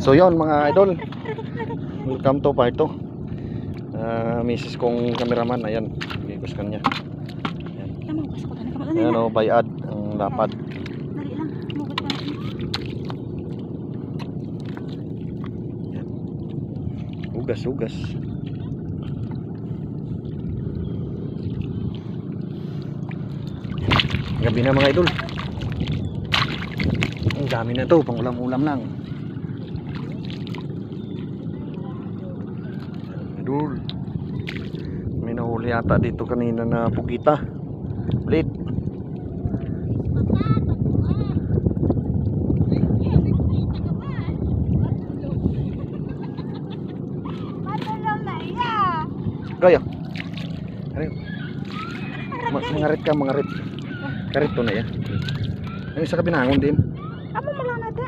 So yon mga idol. Welcome to part 2. Uh, misis kong cameraman, ayan. Ko na. Kamu, Ayan o, ang lapad. Dali lang. Mugot ka na. Ugas, ugas. Gabi na mga idol. Ang dami na to, pang ulam-ulam lang. Idol. May nahuli ata dito kanina na pugita. Ulit. Gaya. Ano mangarit ka, mangarit. Karit to na ya. Ano isa ka binangon din? Amo mo lang nata.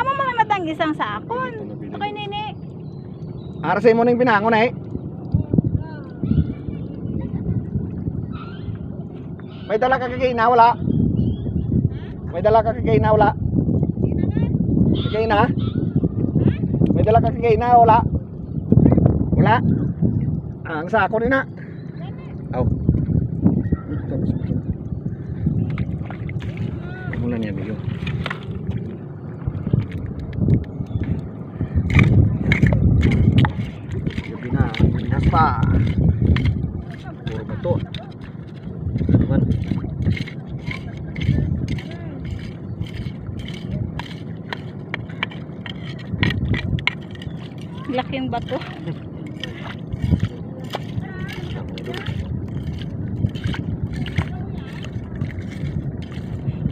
Amo mo lang nata ang isang. Okay, nene. Arasay mo na yung binangon eh. May dala ka kagay na wala? May dala ka kagay na wala? Kagay na? May dala ka kagay na wala? Wala? Ah, ang sako ni na. Aw. Mula niya biyo. Gabi na, Pinas pa. Puro bato. Naman. Laking bato.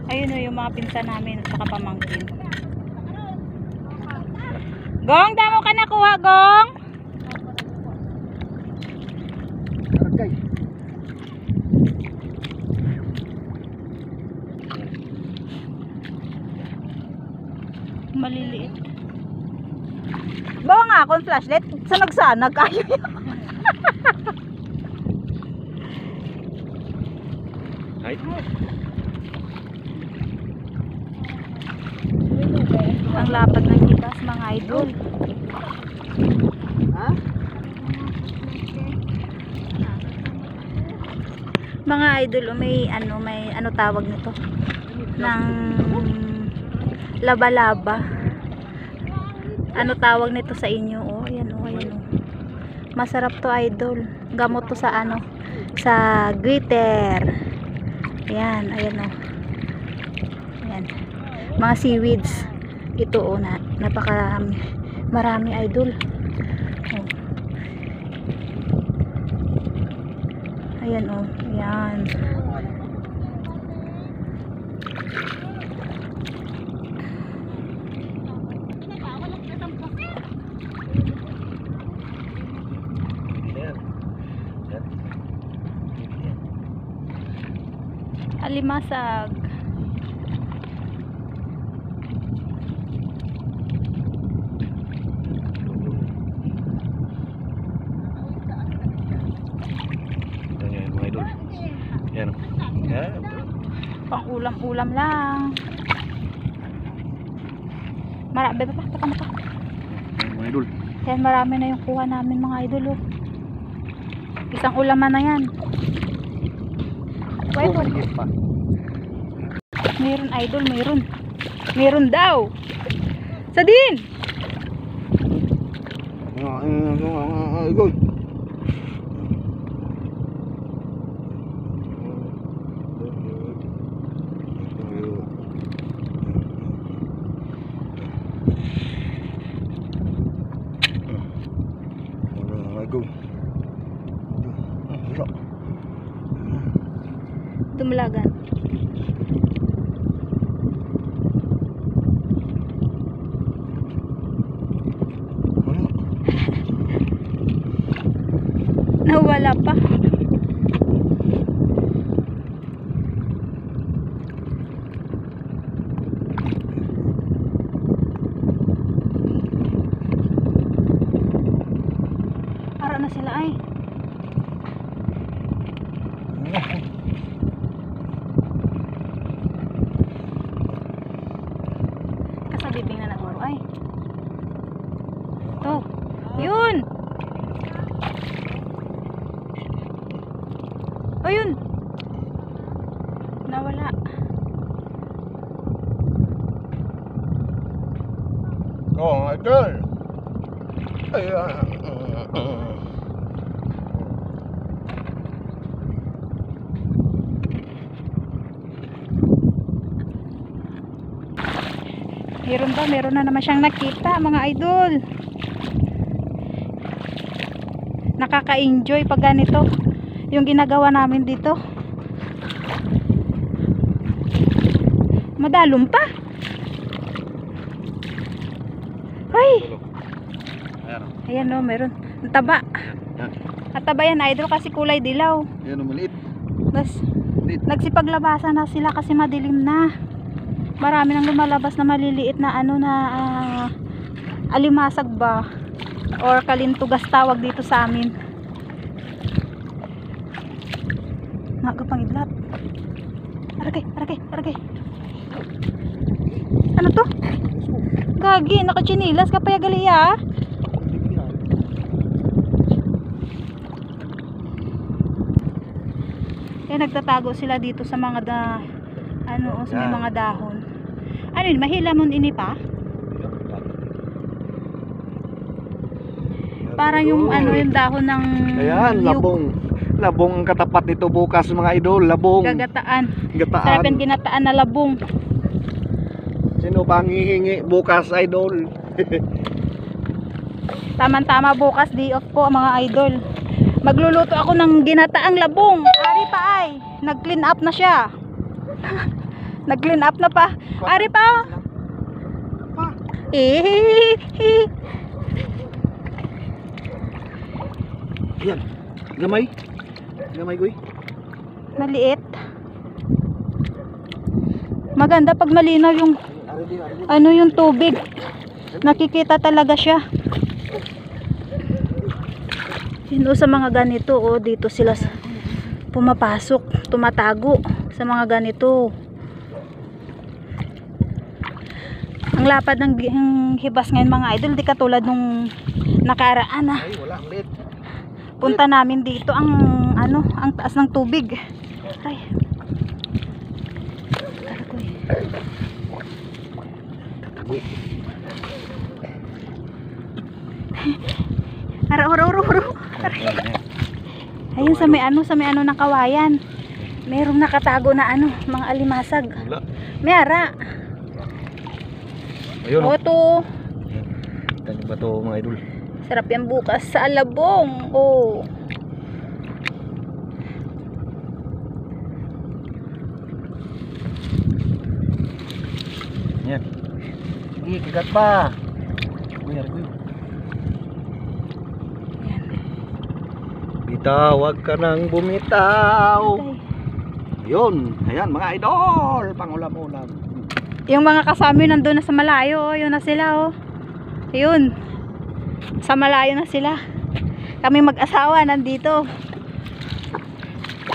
Ayun o yung mga pinsan namin at saka pamangkin. Gong, damo ka nakuha, Gong? Akong flashlight. Sanag-sanag kayo. Ay. Ang lapad ng gitas, mga idol. Ha? Mga idol, oh, may ano, may ano tawag nito? Ng laba-laba. Ano tawag nito sa inyo? Oh, ayan oh, ayan oh. Masarap to idol. Gamot to sa ano? Sa glitter. Ayan, ayan oh. Ayan. Mga seaweeds. Ito oh, na, napakarami. Marami idol. Oh. Ayan oh, ayan. Yan. Yan. Yan. Idol. Yan. Yan. Pang ulam-ulam lang. Marami pa pa, taka pa. Yan mga idol. Yan, marami na yung kuha namin mga idol. Oh. Isang ulaman na yan. Wait, Oh, maliit pa. Meron idol, meron. Meron daw. Sa din! Idol. Wala, go. Ah, wala. Dumlagan. Wala. Nawala pa. Ara na sila ay. Kasabibing na nagmaro ay. Oh, yun. Oh, yun. Nawala. Oh, idol. Ayan. Meron ba? Meron na naman siyang nakita, mga idol. Nakaka-enjoy pag ganito. Yung ginagawa namin dito. Madalom pa. Ay, Ayan. o, meron. Ang taba. At taba yan, idol, kasi kulay dilaw. Ayan, maliit. Tapos, Maliit. nagsipaglabasan na sila kasi madilim na. Marami nang lumalabas na maliliit na ano na ah, alimasag ba or kalintugas tawag dito sa amin. Naga pang idlat. Aragay, aragay, aragay. Ano to? Gagi, nakachinilas ka pa galiya. Eh nagtatago sila dito sa mga da ano, sa may mga dahon. Ano yun, mahilamon ini pa? Parang yung ano yung dahon ng Ayan, niyog. labong. Labong ang katapat nito bukas mga idol. Labong. Gagataan. Gataan. Sarap yung ginataan na labong. Sino pa ang hihingi bukas idol? Tama-tama bukas, day off po mga idol. Magluluto ako ng ginataang labong. Ari pa ay, nag-clean up na siya. nag-clean up na pa. Ari pa. Pa. Eh, Ayan. Gamay. Gamay goy. maliit. Maganda pag malinaw yung Ano yung tubig. Nakikita talaga siya. Yun sa mga ganito o dito sila pumapasok, tumatago sa mga ganito. Ang lapad ng hibas ngayon mga idol, di katulad nung nakaraan ah. Punta namin dito ang ano, ang taas ng tubig. Ay. Aray. Ara, ara, ara, ara. Ayun sa may ano, sa may ano ng kawayan. Merong nakatago na ano, mga alimasag. Wala. May ara. Ayun. O to, Tanya ba to mga idol? sarap yan bukas sa alabong. Oh. Yan. Sige, kagat pa. Kuya, kuya. Yan. Bitaw, wag ka nang bumitaw. Okay. Yun. Ayan, mga idol. Pangulam-ulam. Yung mga kasama yun nandun na sa malayo, oh. yun na sila oh. Yun. Sa malayo na sila. Kami mag-asawa nandito.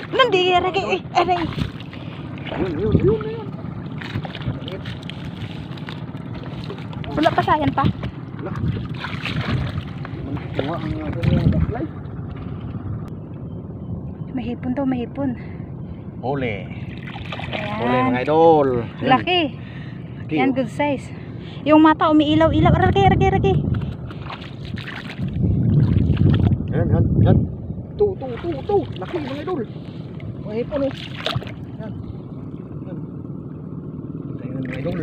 Nandito, aray, eh, aray. Yun, yun, yun. Wala pa sayan pa. Wala. Mantuwa ang ating baklay. May hipon daw, may hipon. Huli. Huli mga Ayan. idol. Laki. Laki, Yan, oh. good size. Yung mata umiilaw-ilaw. Aray, aray, aray. Yan, yan, yan. Tu, tu, tu, tu. Laki mga idol. Mga hipon oh. Yan. Yan. Tingnan mga idol.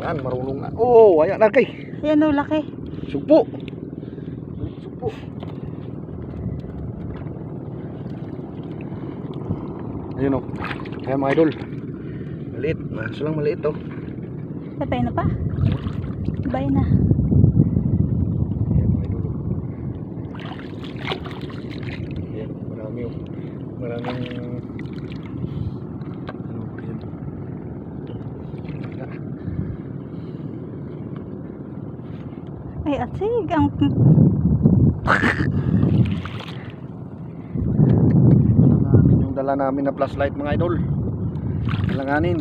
Yan, marunong na. Oh, ayan, laki. Yan oh, laki. Sugpo. Sugpo. Ayun oh. Kaya mga idol. Maliit. Maso lang maliit oh. Patay na pa. Bye na. Ayan mga idol. Ayan, marami oh. Maraming asig ang namin yung dala namin na flashlight mga idol. Kailanganin.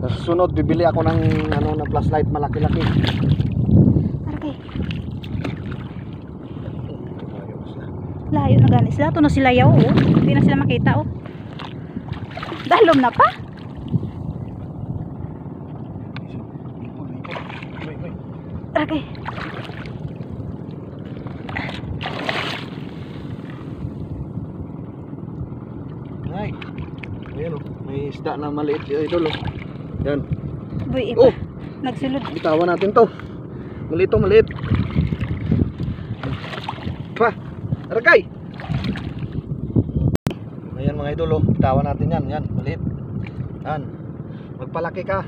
Sa sunod bibili ako ng ano na flashlight malaki-laki. Okay. layo na gani sila. Na sila yaw oh. hindi na sila makita oh. Dalom na pa. Ay. Ayan oh. May isda na maliit yung idol oh. Yan. Boy, Oh, iba. Nagsulod. bitawan natin to. Maliit to, maliit. Pa, arakay. Ayan mga idol oh. Bitawan natin yan. Yan, maliit. Yan. Magpalaki ka.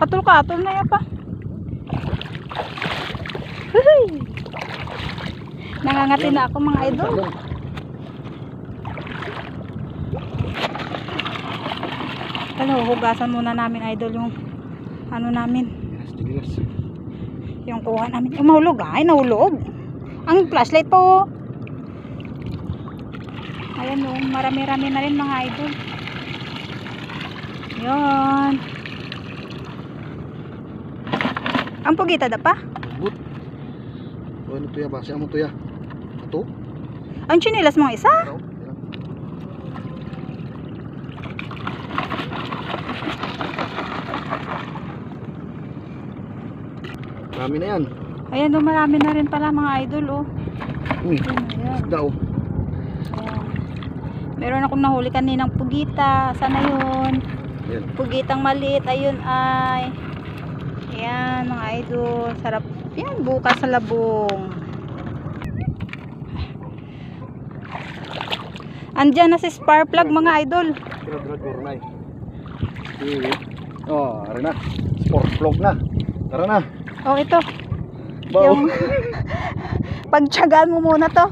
Katul ka, atul na yan pa. Huhuy! Nangangati na ako mga idol. Ano, hugasan muna namin idol yung ano namin, yung kuha namin. Oh, mahulog ay, nahulog. Ang flashlight po. Ayan oh, marami-rami na rin mga idol. Yun. Ang pugita da pa? But. Ano to ya ba? Siya mo to ya. Ito? Ang chinilas mga isa? Ito? Yan. Marami na yan. Ayan oh, marami na rin pala mga idol oh. Uy, Ayan. isda oh. Ayan. Meron akong nahuli kaninang pugita. Sana yun? Yan. Pugitang maliit. Ayun ay. Ayan mga idol. Sarap. Yan bukas sa labong. Andyan na si spark plug mga idol. Oh, ari na. Sport vlog na. Tara na. Oh ito. Bao. Yung pagtsagaan mo muna to.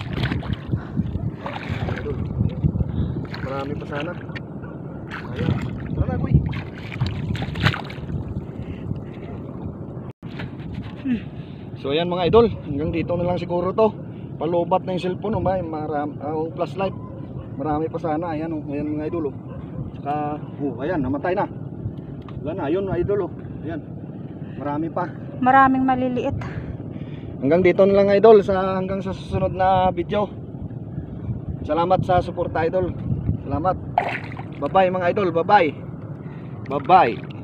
Marami pa sana. Ayan. Tara kuy. So ayan mga idol, hanggang dito na lang siguro to. Palubat na yung cellphone, oh, may maram, ang flashlight. Marami pa sana, ayan, oh, ayan mga idol. Oh. Saka, oh, ayan, namatay na. Wala na, ayun mga idol. Oh. Ayan, marami pa. Maraming maliliit. Hanggang dito na lang idol sa hanggang sa susunod na video. Salamat sa support idol. Salamat. Bye-bye mga idol. Bye-bye. Bye-bye.